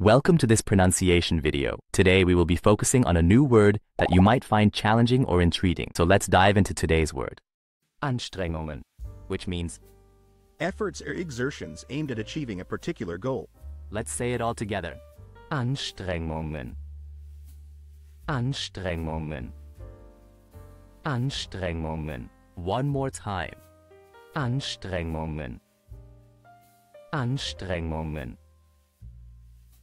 Welcome to this pronunciation video. Today we will be focusing on a new word that you might find challenging or intriguing. So let's dive into today's word. Anstrengungen, which means, Efforts or exertions aimed at achieving a particular goal. let's say it all together. Anstrengungen. Anstrengungen. Anstrengungen. One more time. Anstrengungen. Anstrengungen.